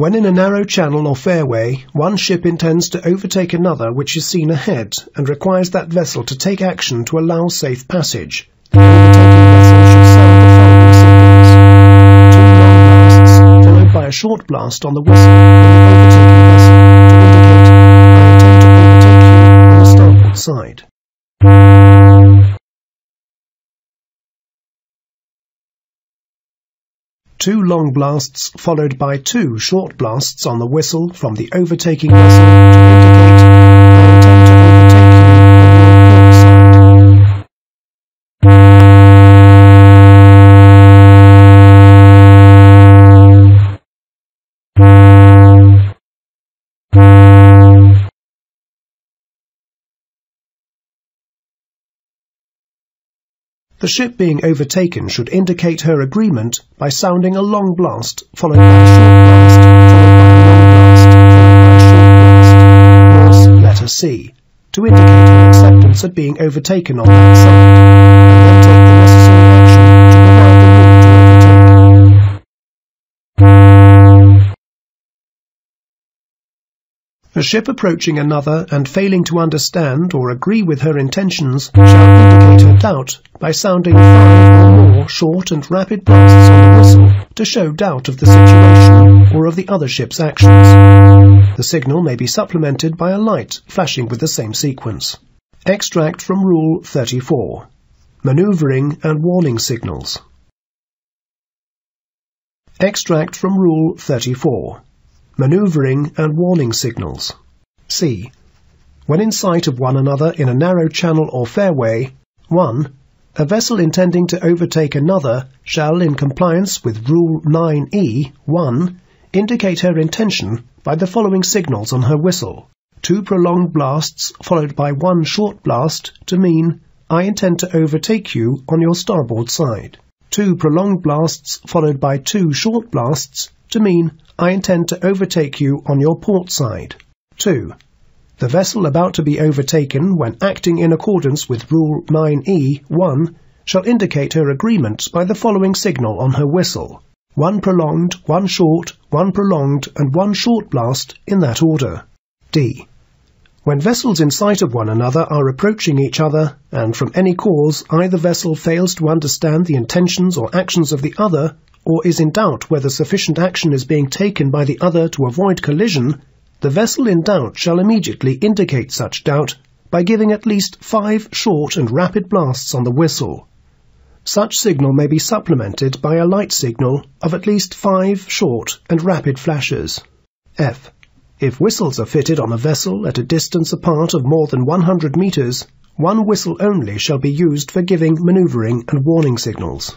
When in a narrow channel or fairway, one ship intends to overtake another which is seen ahead and requires that vessel to take action to allow safe passage. The overtaking vessel should sound the following signals. Two long blasts, followed by a short blast on the whistle when the overtaking vessel to indicate, I intend to overtake you on the starboard side. Two long blasts followed by two short blasts on the whistle from the overtaking vessel The ship being overtaken should indicate her agreement by sounding a long blast, followed by a short blast, followed by a long blast, followed by a short blast, Morse letter C, to indicate her acceptance at being overtaken on that side, A ship approaching another and failing to understand or agree with her intentions shall indicate her doubt by sounding five or more short and rapid blasts on the whistle to show doubt of the situation or of the other ship's actions. The signal may be supplemented by a light flashing with the same sequence. Extract from Rule 34. Maneuvering and Warning Signals. Extract from Rule 34. Maneuvering and Warning Signals. C. When in sight of one another in a narrow channel or fairway, 1. A vessel intending to overtake another shall, in compliance with Rule 9e, 1, indicate her intention by the following signals on her whistle. Two prolonged blasts followed by one short blast to mean, I intend to overtake you on your starboard side. Two prolonged blasts followed by two short blasts to mean, I intend to overtake you on your port side. 2. The vessel about to be overtaken when acting in accordance with Rule 9e 1 shall indicate her agreement by the following signal on her whistle. One prolonged, one short, one prolonged, and one short blast in that order. D. When vessels in sight of one another are approaching each other, and from any cause either vessel fails to understand the intentions or actions of the other, or is in doubt whether sufficient action is being taken by the other to avoid collision, the vessel in doubt shall immediately indicate such doubt by giving at least five short and rapid blasts on the whistle. Such signal may be supplemented by a light signal of at least five short and rapid flashes. F. If whistles are fitted on a vessel at a distance apart of more than 100 meters, one whistle only shall be used for giving maneuvering and warning signals.